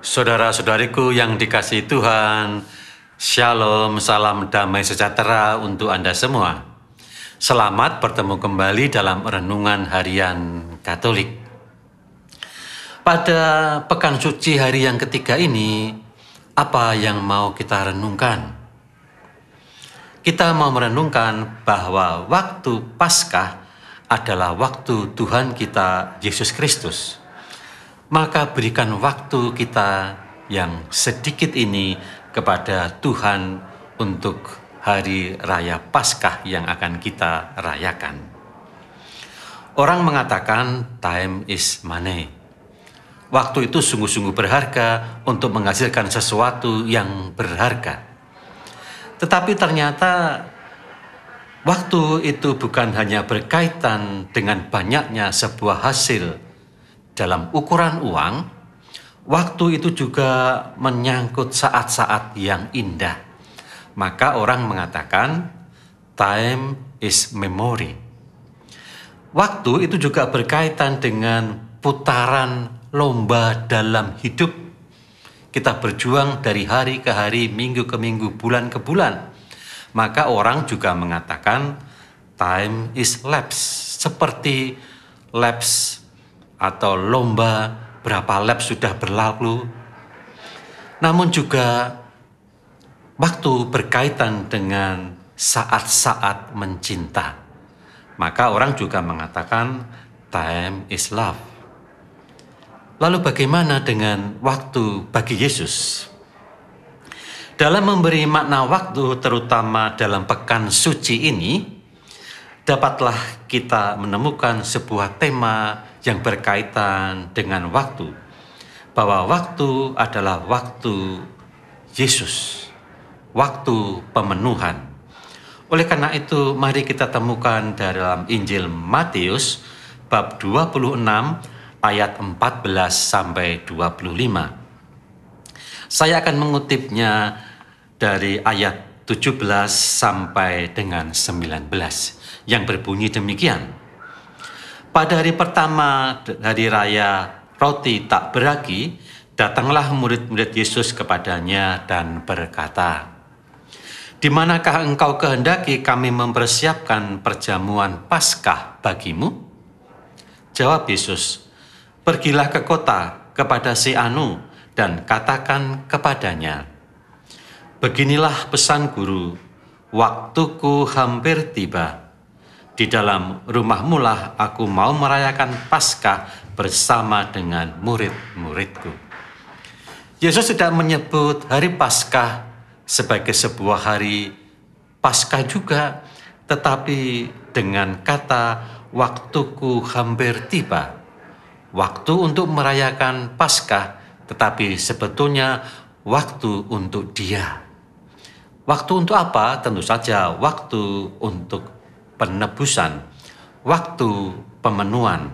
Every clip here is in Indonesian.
Saudara-saudariku yang dikasihi Tuhan, Shalom, salam damai sejahtera untuk Anda semua. Selamat bertemu kembali dalam renungan harian Katolik. Pada pekan suci hari yang ketiga ini, apa yang mau kita renungkan? Kita mau merenungkan bahwa waktu Paskah adalah waktu Tuhan kita Yesus Kristus maka berikan waktu kita yang sedikit ini kepada Tuhan untuk hari raya Paskah yang akan kita rayakan. Orang mengatakan time is money. Waktu itu sungguh-sungguh berharga untuk menghasilkan sesuatu yang berharga. Tetapi ternyata waktu itu bukan hanya berkaitan dengan banyaknya sebuah hasil dalam ukuran uang, waktu itu juga menyangkut saat-saat yang indah. Maka orang mengatakan time is memory. Waktu itu juga berkaitan dengan putaran lomba dalam hidup. Kita berjuang dari hari ke hari, minggu ke minggu, bulan ke bulan. Maka orang juga mengatakan time is lapse, seperti lapse atau lomba berapa lap sudah berlalu. Namun juga waktu berkaitan dengan saat-saat mencinta. Maka orang juga mengatakan time is love. Lalu bagaimana dengan waktu bagi Yesus? Dalam memberi makna waktu terutama dalam pekan suci ini, dapatlah kita menemukan sebuah tema yang berkaitan dengan waktu, bahwa waktu adalah waktu Yesus, waktu pemenuhan. Oleh karena itu, mari kita temukan dalam Injil Matius bab 26 ayat 14 sampai 25. Saya akan mengutipnya dari ayat 17 sampai dengan 19 yang berbunyi demikian. Pada hari pertama hari raya roti tak beragi, datanglah murid-murid Yesus kepadanya dan berkata, Di manakah engkau kehendaki kami mempersiapkan perjamuan Paskah bagimu? Jawab Yesus, Pergilah ke kota kepada si Anu dan katakan kepadanya, Beginilah pesan guru, waktuku hampir tiba di dalam rumahmu lah aku mau merayakan Paskah bersama dengan murid-muridku. Yesus tidak menyebut hari Paskah sebagai sebuah hari Paskah juga, tetapi dengan kata waktuku hampir tiba. Waktu untuk merayakan Paskah, tetapi sebetulnya waktu untuk dia. Waktu untuk apa? Tentu saja waktu untuk penebusan, waktu pemenuhan.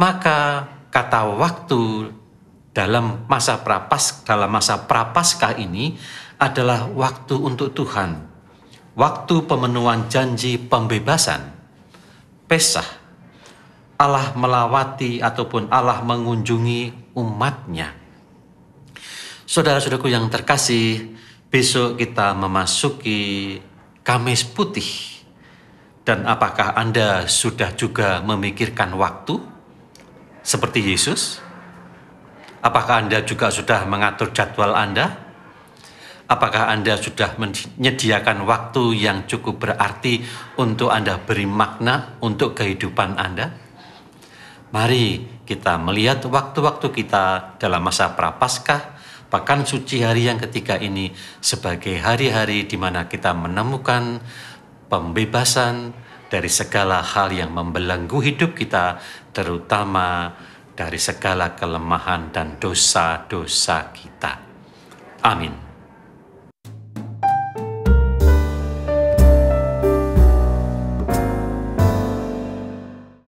Maka kata waktu dalam masa prapas dalam masa prapaskah ini adalah waktu untuk Tuhan. Waktu pemenuhan janji pembebasan. Pesah. Allah melawati ataupun Allah mengunjungi umatnya. Saudara-saudaraku yang terkasih, besok kita memasuki Kamis Putih dan apakah Anda sudah juga memikirkan waktu seperti Yesus? Apakah Anda juga sudah mengatur jadwal Anda? Apakah Anda sudah menyediakan waktu yang cukup berarti untuk Anda beri makna untuk kehidupan Anda? Mari kita melihat waktu-waktu kita dalam masa prapaskah, bahkan suci hari yang ketiga ini sebagai hari-hari di mana kita menemukan pembebasan dari segala hal yang membelenggu hidup kita, terutama dari segala kelemahan dan dosa-dosa kita. Amin.